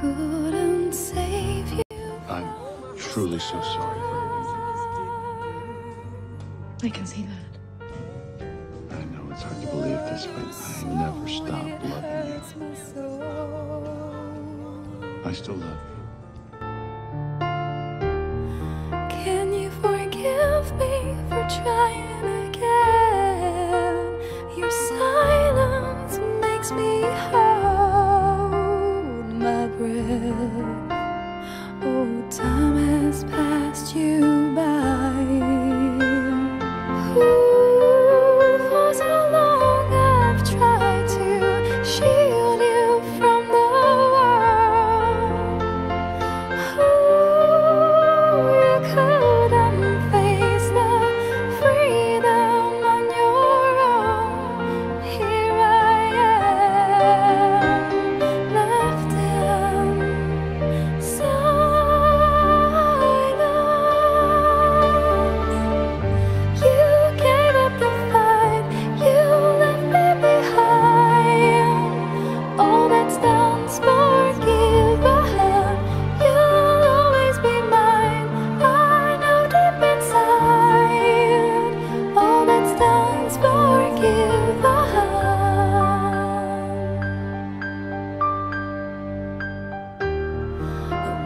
couldn't save you. I'm truly so sorry for everything. I can see that. I know it's hard to believe this, but I never stopped loving you. I still love you. Can you forgive me for trying?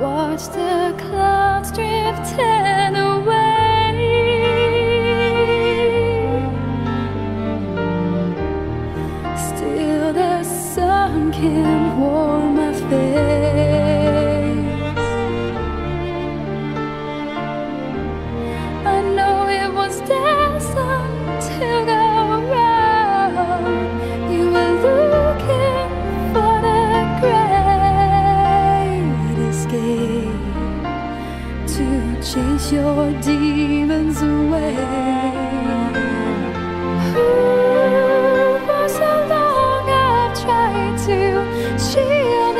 Watch the clouds drifting to chase your demons away. Ooh, for so long I've tried to shield.